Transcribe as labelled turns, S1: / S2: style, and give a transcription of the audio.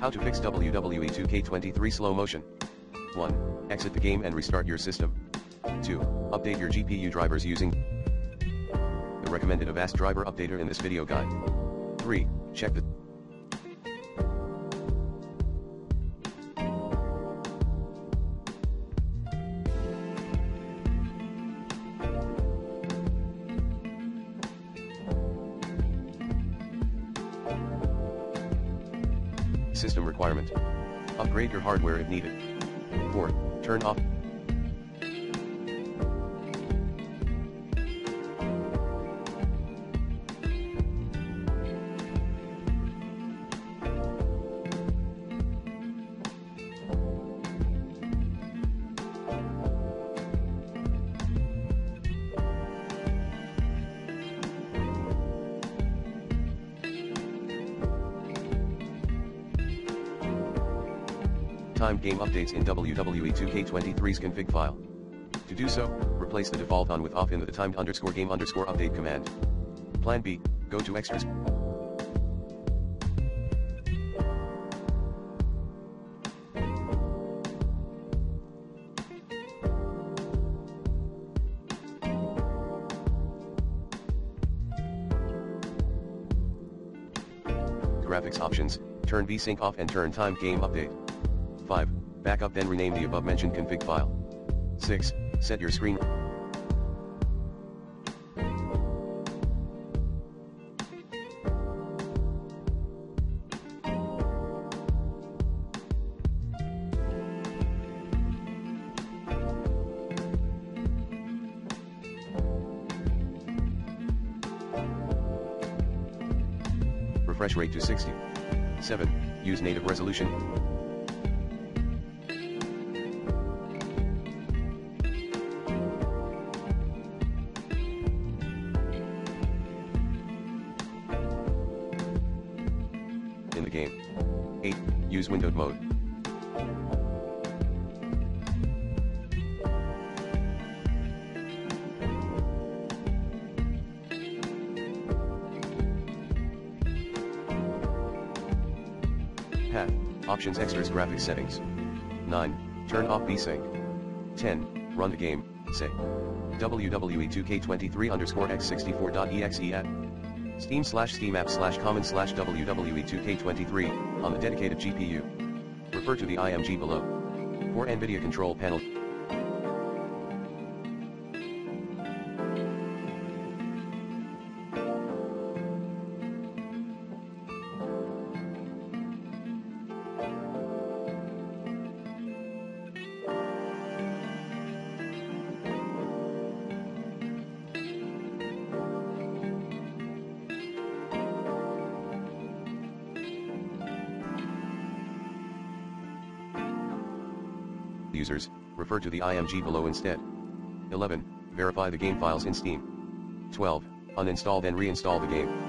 S1: How to fix WWE 2K23 slow motion. 1. Exit the game and restart your system. 2. Update your GPU drivers using the recommended Avast driver updater in this video guide. 3. Check the System requirement. Upgrade your hardware if needed. 4. Turn off. Timed game updates in WWE 2K23's config file. To do so, replace the default on with off in the timed underscore game underscore update command. Plan B, go to extras. Graphics options, turn VSync off and turn time game update. 5. Backup then rename the above mentioned config file. 6. Set your screen. Refresh rate to 60. 7. Use native resolution. The game. 8. Use windowed mode. Path, Options Extras Graphics Settings. 9. Turn off VSync. 10. Run the game, say. WWE 2K23 underscore x64.exe at Steam slash Steam app slash common slash WWE 2K23 on the dedicated GPU. Refer to the IMG below. For NVIDIA control panel. Users, refer to the IMG below instead. 11. Verify the game files in Steam. 12. Uninstall then reinstall the game.